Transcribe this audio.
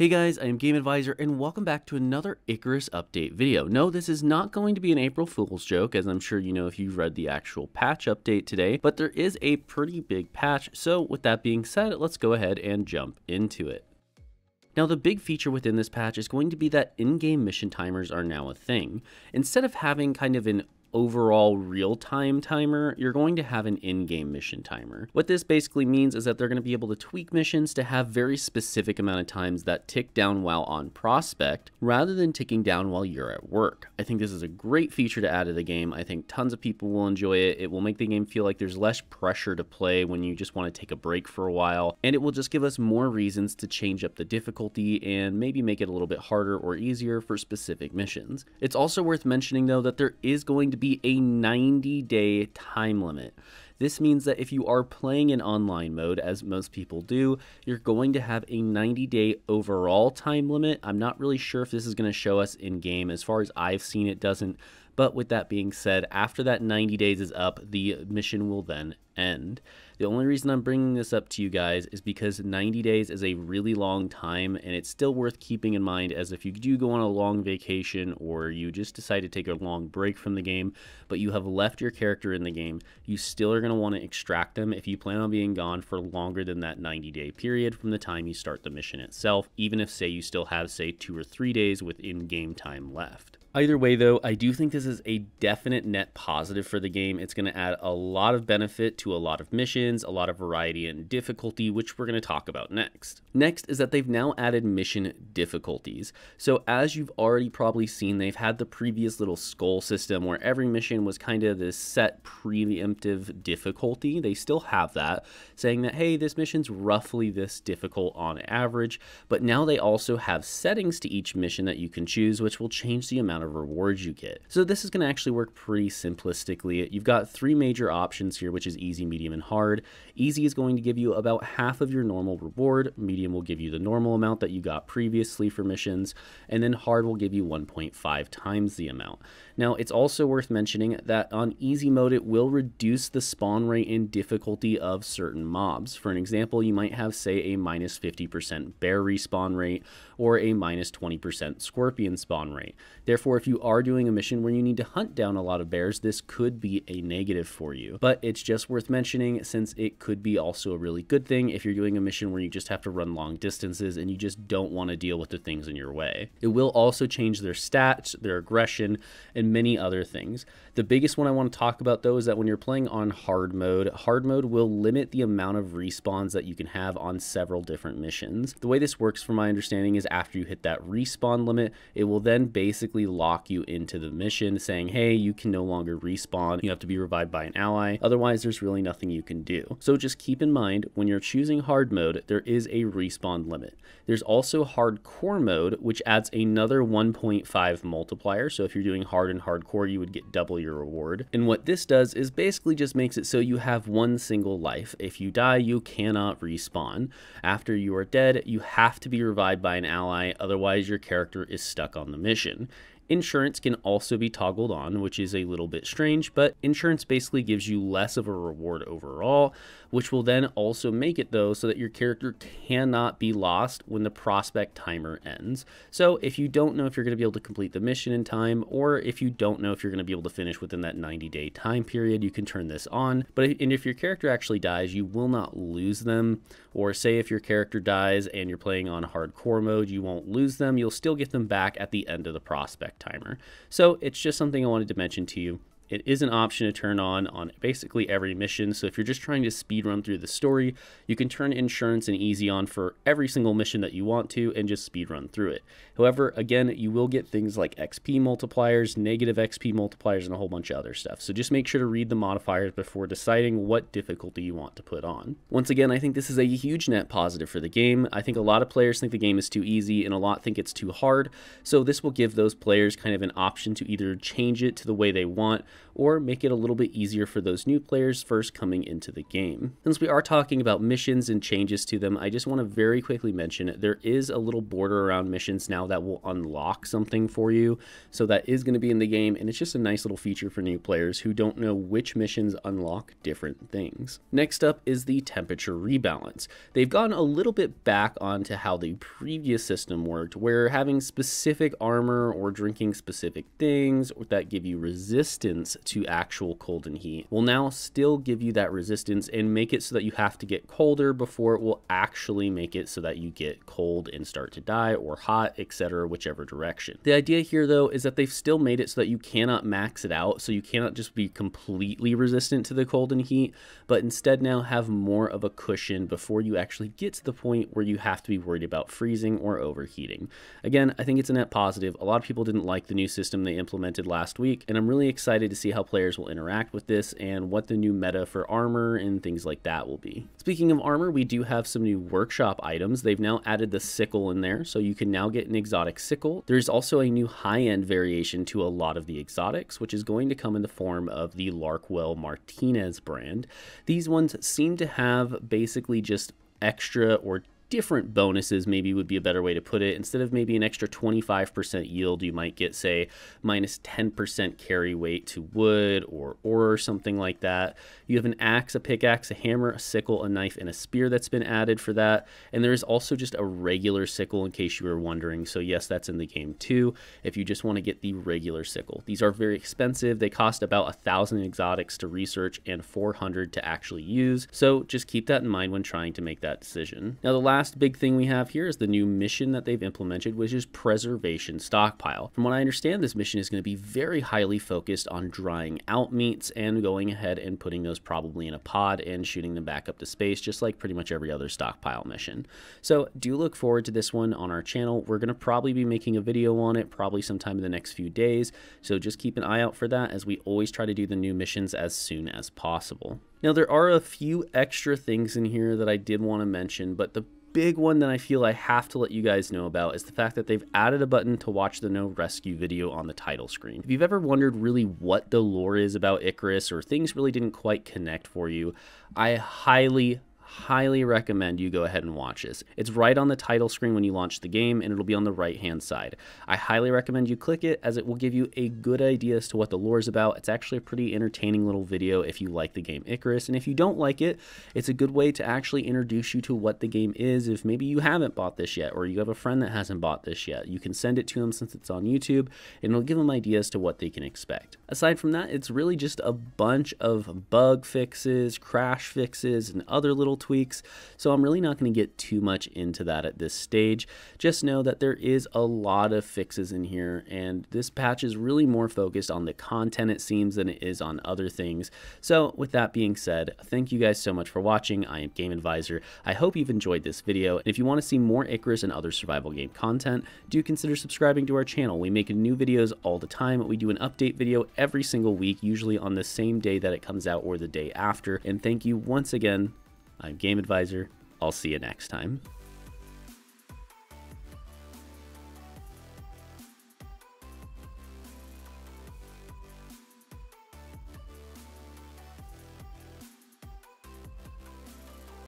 Hey guys, I am Game Advisor and welcome back to another Icarus update video. No, this is not going to be an April Fool's joke, as I'm sure you know if you've read the actual patch update today, but there is a pretty big patch, so with that being said, let's go ahead and jump into it. Now the big feature within this patch is going to be that in-game mission timers are now a thing. Instead of having kind of an overall real-time timer, you're going to have an in-game mission timer. What this basically means is that they're going to be able to tweak missions to have very specific amount of times that tick down while on prospect, rather than ticking down while you're at work. I think this is a great feature to add to the game. I think tons of people will enjoy it. It will make the game feel like there's less pressure to play when you just want to take a break for a while, and it will just give us more reasons to change up the difficulty and maybe make it a little bit harder or easier for specific missions. It's also worth mentioning though that there is going to be a 90 day time limit. This means that if you are playing in online mode, as most people do, you're going to have a 90 day overall time limit. I'm not really sure if this is going to show us in game. As far as I've seen, it doesn't. But with that being said, after that 90 days is up, the mission will then end. The only reason I'm bringing this up to you guys is because 90 days is a really long time and it's still worth keeping in mind as if you do go on a long vacation or you just decide to take a long break from the game, but you have left your character in the game, you still are going to want to extract them if you plan on being gone for longer than that 90 day period from the time you start the mission itself, even if say you still have say two or three days with in-game time left. Either way, though, I do think this is a definite net positive for the game. It's going to add a lot of benefit to a lot of missions, a lot of variety and difficulty, which we're going to talk about next. Next is that they've now added mission difficulties. So, as you've already probably seen, they've had the previous little skull system where every mission was kind of this set preemptive difficulty. They still have that, saying that, hey, this mission's roughly this difficult on average, but now they also have settings to each mission that you can choose, which will change the amount amount of rewards you get. So this is going to actually work pretty simplistically. You've got three major options here, which is easy, medium, and hard. Easy is going to give you about half of your normal reward. Medium will give you the normal amount that you got previously for missions. And then hard will give you 1.5 times the amount. Now, it's also worth mentioning that on easy mode, it will reduce the spawn rate and difficulty of certain mobs. For an example, you might have, say, a minus 50% bear respawn rate or a minus 20% scorpion spawn rate. Therefore, if you are doing a mission where you need to hunt down a lot of bears, this could be a negative for you. But it's just worth mentioning since it could be also a really good thing if you're doing a mission where you just have to run long distances and you just don't want to deal with the things in your way. It will also change their stats, their aggression, and many other things. The biggest one I want to talk about though is that when you're playing on hard mode, hard mode will limit the amount of respawns that you can have on several different missions. The way this works from my understanding is after you hit that respawn limit, it will then basically lock you into the mission saying, hey, you can no longer respawn. You have to be revived by an ally. Otherwise, there's really nothing you can do. So just keep in mind when you're choosing hard mode, there is a respawn limit. There's also hardcore mode, which adds another 1.5 multiplier. So if you're doing hard and hardcore, you would get double your reward. And what this does is basically just makes it so you have one single life. If you die, you cannot respawn. After you are dead, you have to be revived by an ally, otherwise your character is stuck on the mission. Insurance can also be toggled on, which is a little bit strange, but insurance basically gives you less of a reward overall, which will then also make it though so that your character cannot be lost when the prospect timer ends. So if you don't know if you're going to be able to complete the mission in time, or if you don't know if you're going to be able to finish within that 90 day time period, you can turn this on. But and if your character actually dies, you will not lose them. Or say if your character dies and you're playing on hardcore mode, you won't lose them. You'll still get them back at the end of the prospect timer. So it's just something I wanted to mention to you. It is an option to turn on on basically every mission. So if you're just trying to speed run through the story, you can turn insurance and easy on for every single mission that you want to and just speed run through it. However, again, you will get things like XP multipliers, negative XP multipliers, and a whole bunch of other stuff. So just make sure to read the modifiers before deciding what difficulty you want to put on. Once again, I think this is a huge net positive for the game. I think a lot of players think the game is too easy and a lot think it's too hard. So this will give those players kind of an option to either change it to the way they want or make it a little bit easier for those new players first coming into the game. Since we are talking about missions and changes to them, I just want to very quickly mention there is a little border around missions now that will unlock something for you. So that is going to be in the game, and it's just a nice little feature for new players who don't know which missions unlock different things. Next up is the temperature rebalance. They've gone a little bit back onto how the previous system worked, where having specific armor or drinking specific things that give you resistance to actual cold and heat will now still give you that resistance and make it so that you have to get colder before it will actually make it so that you get cold and start to die or hot, etc., whichever direction. The idea here though is that they've still made it so that you cannot max it out, so you cannot just be completely resistant to the cold and heat, but instead now have more of a cushion before you actually get to the point where you have to be worried about freezing or overheating. Again, I think it's a net positive. A lot of people didn't like the new system they implemented last week, and I'm really excited to see how players will interact with this and what the new meta for armor and things like that will be. Speaking of armor, we do have some new workshop items. They've now added the sickle in there, so you can now get an exotic sickle. There's also a new high-end variation to a lot of the exotics, which is going to come in the form of the Larkwell Martinez brand. These ones seem to have basically just extra or different bonuses maybe would be a better way to put it. Instead of maybe an extra 25% yield, you might get, say, minus 10% carry weight to wood or ore or something like that. You have an axe, a pickaxe, a hammer, a sickle, a knife, and a spear that's been added for that. And there is also just a regular sickle in case you were wondering. So yes, that's in the game too, if you just want to get the regular sickle. These are very expensive. They cost about a thousand exotics to research and 400 to actually use. So just keep that in mind when trying to make that decision. Now the last last big thing we have here is the new mission that they've implemented, which is Preservation Stockpile. From what I understand, this mission is going to be very highly focused on drying out meats and going ahead and putting those probably in a pod and shooting them back up to space, just like pretty much every other stockpile mission. So do look forward to this one on our channel. We're going to probably be making a video on it probably sometime in the next few days. So just keep an eye out for that as we always try to do the new missions as soon as possible. Now, there are a few extra things in here that I did want to mention, but the big one that I feel I have to let you guys know about is the fact that they've added a button to watch the no rescue video on the title screen. If you've ever wondered really what the lore is about Icarus or things really didn't quite connect for you, I highly, highly recommend you go ahead and watch this. It's right on the title screen when you launch the game and it'll be on the right hand side. I highly recommend you click it as it will give you a good idea as to what the lore is about. It's actually a pretty entertaining little video if you like the game Icarus and if you don't like it, it's a good way to actually introduce you to what the game is if maybe you haven't bought this yet or you have a friend that hasn't bought this yet. You can send it to them since it's on YouTube and it'll give them ideas to what they can expect. Aside from that, it's really just a bunch of bug fixes, crash fixes, and other little tweaks, so I'm really not going to get too much into that at this stage. Just know that there is a lot of fixes in here, and this patch is really more focused on the content it seems than it is on other things. So with that being said, thank you guys so much for watching. I am Game Advisor. I hope you've enjoyed this video, and if you want to see more Icarus and other survival game content, do consider subscribing to our channel. We make new videos all the time. We do an update video every single week, usually on the same day that it comes out or the day after. And thank you once again I'm Game Advisor. I'll see you next time.